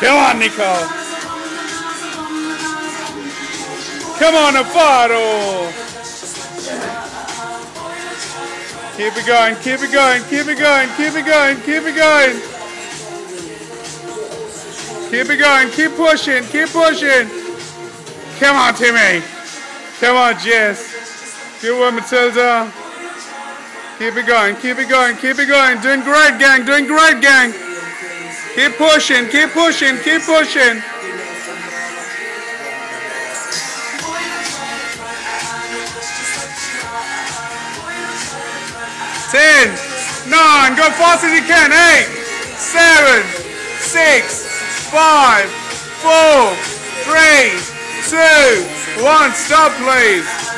Come on, Nico. Come on, Afaro. Keep it going, keep it going, keep it going, keep it going, keep it going. Keep it going, keep pushing, keep pushing. Come on, Timmy. Come on, Jess. Good one, Matilda. Keep it going, keep it going, keep it going. Doing great, gang, doing great, gang. Keep pushing, keep pushing, keep pushing. Ten, nine, go fast as you can. Eight, seven, six, five, four, three, two, one. Stop, please.